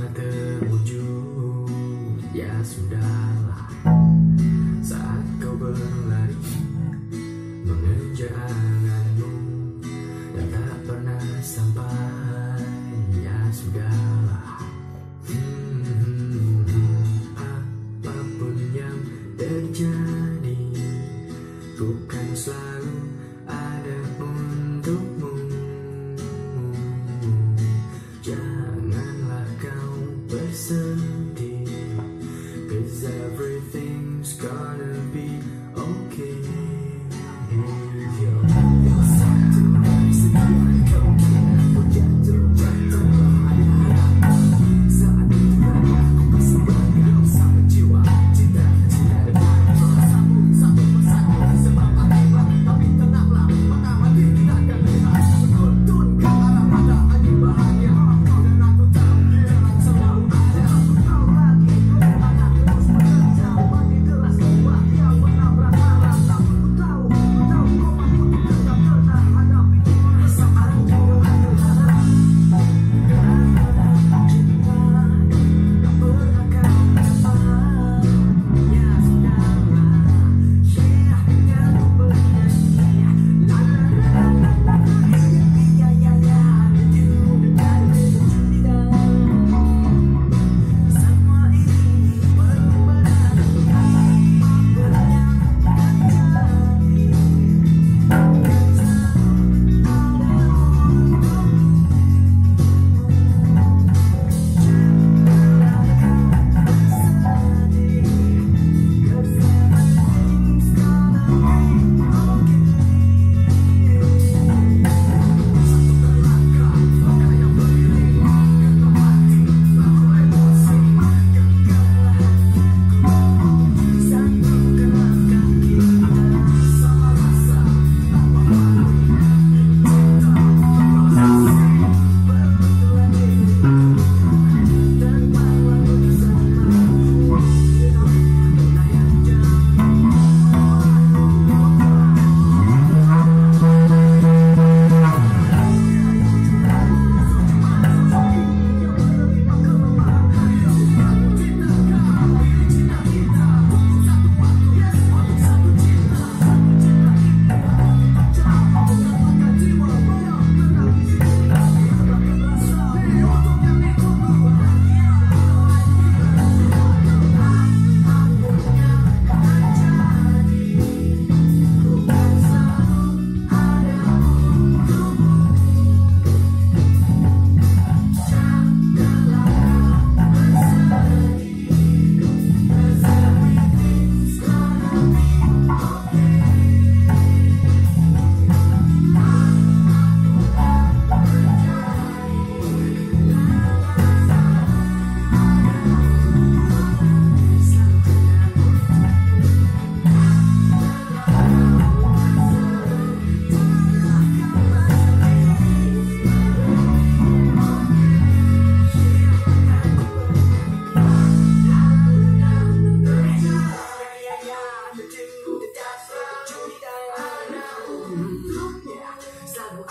pernah terwujud. Ya sudahlah. Saat kau berlari Mengejar certainty is everything.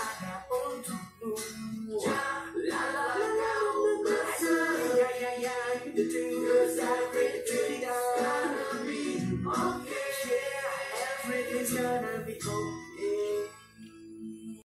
I